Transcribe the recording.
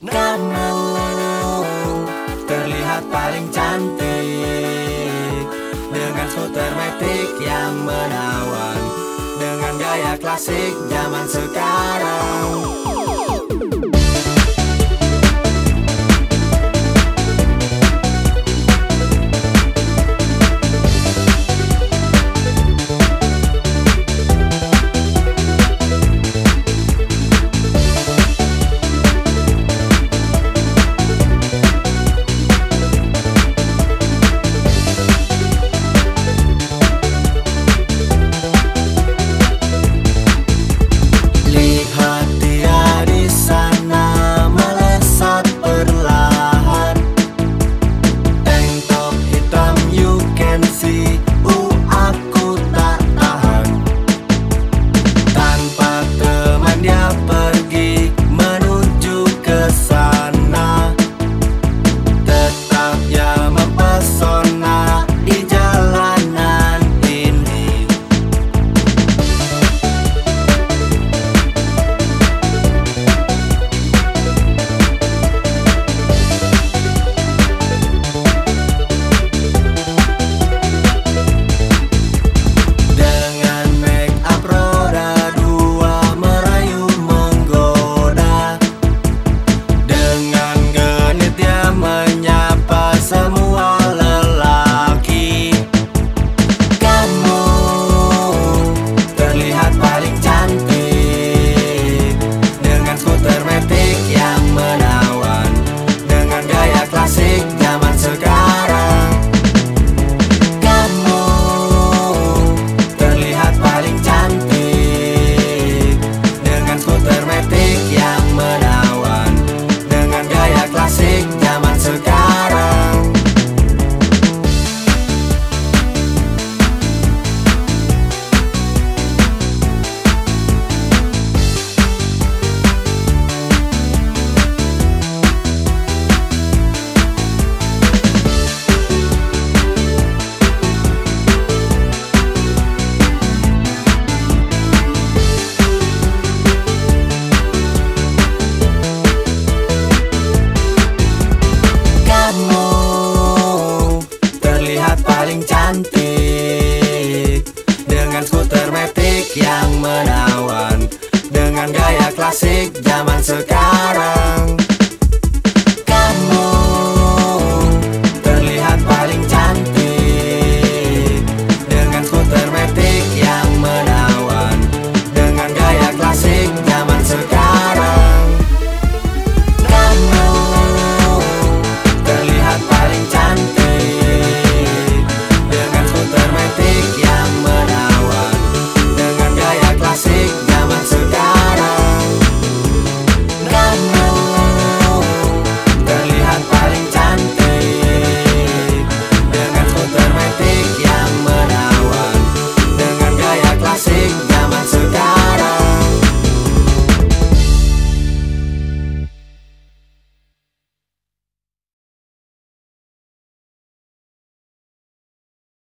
Kamu terlihat paling cantik Dengan skuter metik yang menawan Dengan gaya klasik zaman sekarang yang cantik. Dengan skuter metik yang menawan. Dengan gaya klasik zaman sekarang.